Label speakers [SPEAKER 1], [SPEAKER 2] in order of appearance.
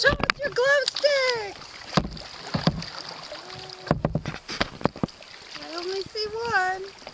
[SPEAKER 1] Show us your glow stick? I only see one.